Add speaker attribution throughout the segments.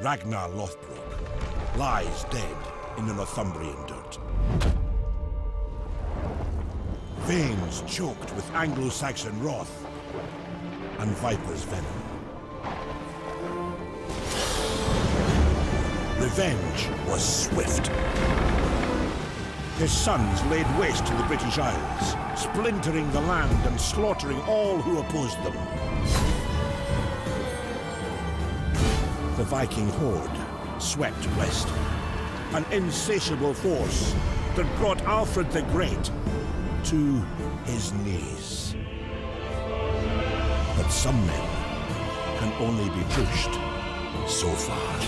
Speaker 1: Ragnar Lothbrok lies dead in the Northumbrian dirt. Veins choked with Anglo-Saxon wrath and Viper's venom. Revenge was swift. His sons laid waste to the British Isles, splintering the land and slaughtering all who opposed them. The Viking horde swept west, an insatiable force that brought Alfred the Great to his knees. But some men can only be pushed so far.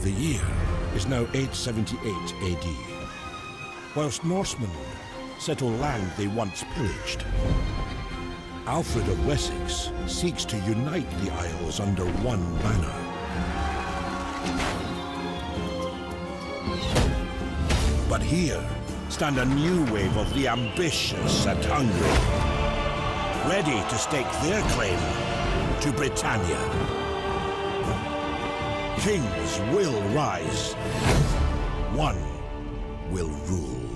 Speaker 1: The year is now 878 AD, whilst Norsemen settle land they once pillaged. Alfred of Wessex seeks to unite the Isles under one banner. But here stand a new wave of the ambitious and hungry, ready to stake their claim to Britannia. Kings will rise. One will rule.